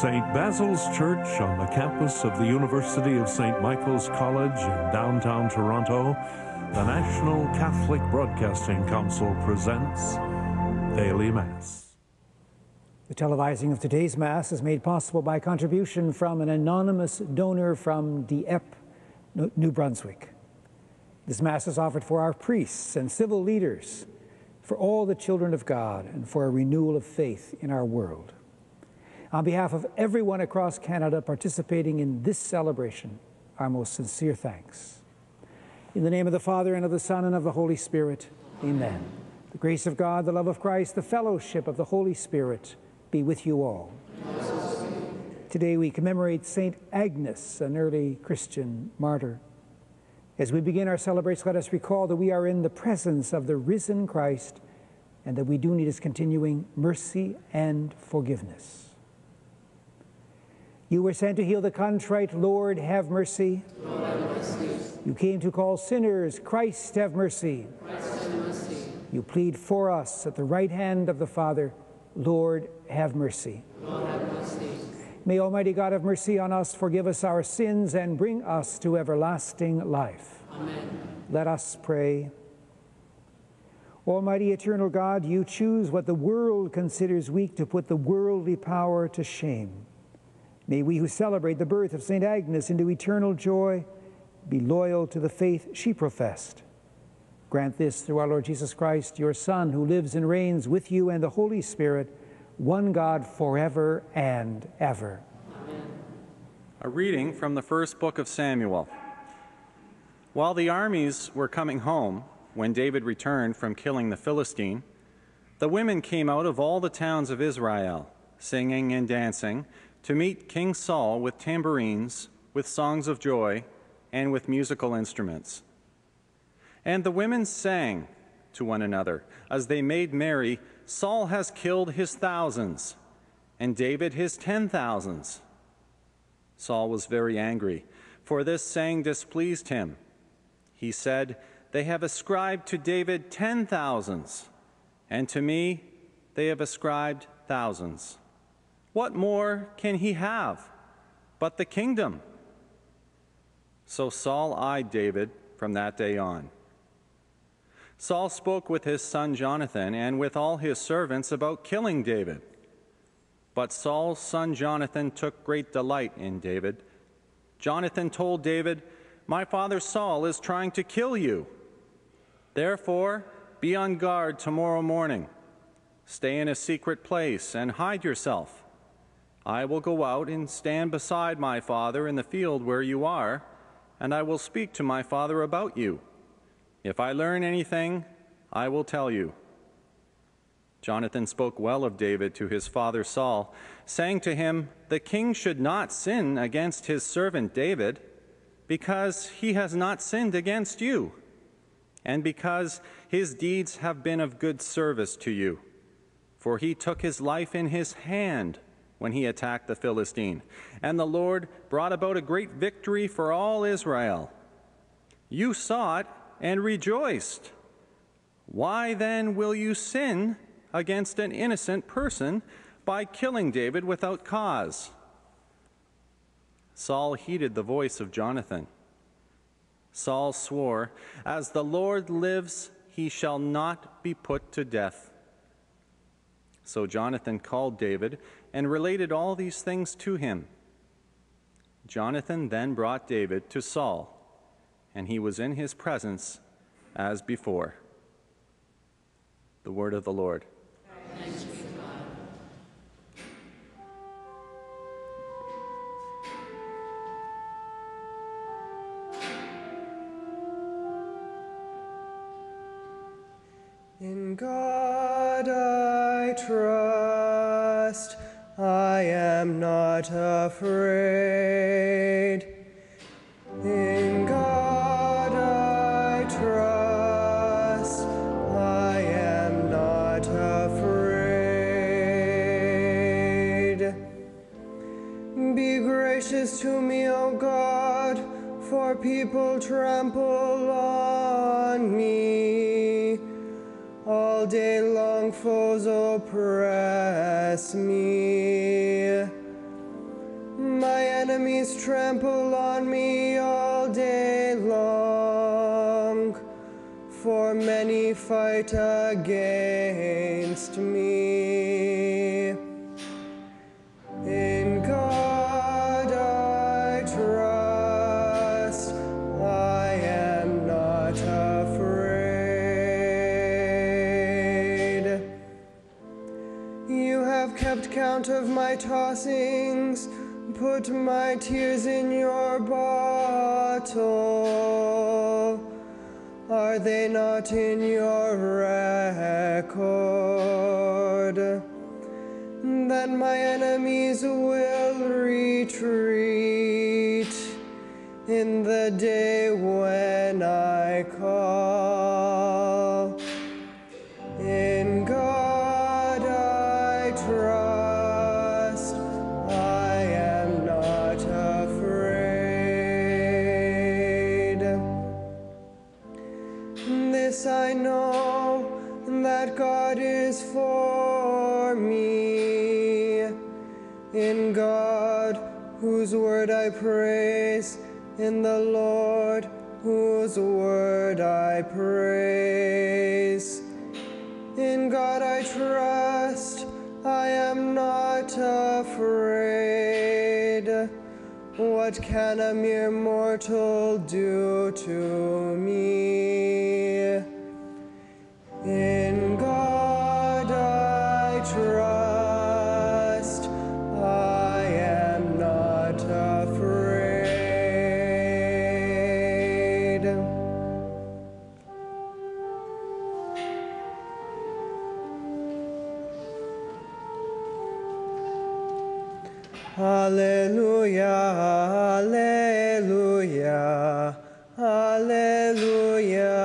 St. Basil's Church on the campus of the University of St. Michael's College in downtown Toronto, the National Catholic Broadcasting Council presents Daily Mass. The televising of today's Mass is made possible by a contribution from an anonymous donor from Dieppe, New Brunswick. This Mass is offered for our priests and civil leaders, for all the children of God, and for a renewal of faith in our world. On behalf of everyone across Canada participating in this celebration, our most sincere thanks. In the name of the Father, and of the Son, and of the Holy Spirit, amen. The grace of God, the love of Christ, the fellowship of the Holy Spirit be with you all. Today we commemorate St. Agnes, an early Christian martyr. As we begin our celebrations, let us recall that we are in the presence of the risen Christ and that we do need his continuing mercy and forgiveness. You were sent to heal the contrite. Lord, have mercy. Lord, have mercy. You came to call sinners. Christ, have mercy. Christ, have mercy. You plead for us at the right hand of the Father. Lord, have mercy. Lord, have mercy. May Almighty God have mercy on us, forgive us our sins, and bring us to everlasting life. Amen. Let us pray. Almighty eternal God, you choose what the world considers weak to put the worldly power to shame. May we who celebrate the birth of St. Agnes into eternal joy be loyal to the faith she professed. Grant this through our Lord Jesus Christ, your Son, who lives and reigns with you and the Holy Spirit, one God forever and ever. Amen. A reading from the first book of Samuel. While the armies were coming home, when David returned from killing the Philistine, the women came out of all the towns of Israel, singing and dancing to meet King Saul with tambourines, with songs of joy, and with musical instruments. And the women sang to one another as they made merry Saul has killed his thousands, and David his ten thousands. Saul was very angry, for this saying displeased him. He said, They have ascribed to David ten thousands, and to me they have ascribed thousands. What more can he have but the kingdom? So Saul eyed David from that day on. Saul spoke with his son Jonathan and with all his servants about killing David. But Saul's son Jonathan took great delight in David. Jonathan told David, My father Saul is trying to kill you. Therefore, be on guard tomorrow morning. Stay in a secret place and hide yourself. I will go out and stand beside my father in the field where you are, and I will speak to my father about you. If I learn anything, I will tell you. Jonathan spoke well of David to his father Saul, saying to him, The king should not sin against his servant David, because he has not sinned against you, and because his deeds have been of good service to you. For he took his life in his hand when he attacked the Philistine. And the Lord brought about a great victory for all Israel. You saw it and rejoiced. Why then will you sin against an innocent person by killing David without cause? Saul heeded the voice of Jonathan. Saul swore, As the Lord lives, he shall not be put to death. So Jonathan called David and related all these things to him. Jonathan then brought David to Saul, and he was in his presence as before. The word of the Lord. In God I trust. I am not afraid. In God I trust, I am not afraid. Be gracious to me, O God, for people trample on me. All day long foes oppress me. My enemies trample on me all day long, for many fight against me. Kept count of my tossings, put my tears in your bottle. Are they not in your record? Then my enemies will retreat in the day when I call. God, whose word I praise, in the Lord, whose word I praise. In God I trust, I am not afraid. What can a mere mortal do to me? In God hallelujah.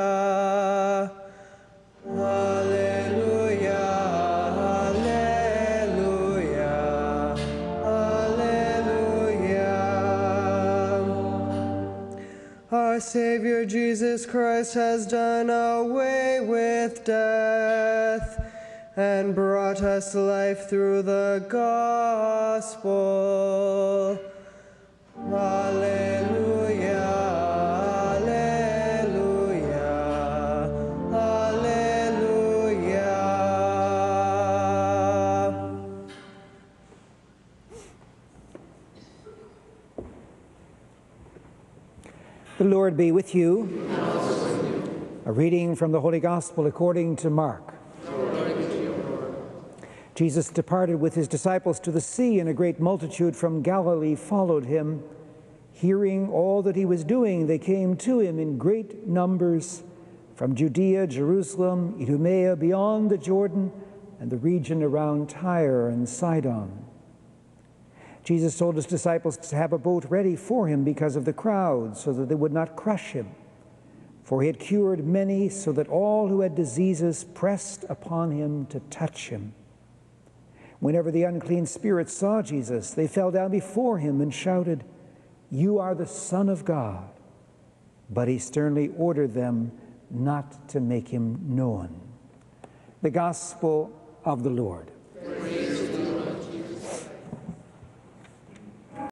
Hallelujah, hallelujah, hallelujah. Our Savior Jesus Christ has done away with death and brought us life through the gospel. Hallelujah, The Lord be with you. A reading from the Holy Gospel according to Mark. Jesus departed with his disciples to the sea, and a great multitude from Galilee followed him. Hearing all that he was doing, they came to him in great numbers from Judea, Jerusalem, Idumea, beyond the Jordan, and the region around Tyre and Sidon. Jesus told his disciples to have a boat ready for him because of the crowd, so that they would not crush him. For he had cured many, so that all who had diseases pressed upon him to touch him. Whenever the unclean spirits saw Jesus, they fell down before him and shouted, You are the Son of God. But he sternly ordered them not to make him known. The Gospel of the Lord.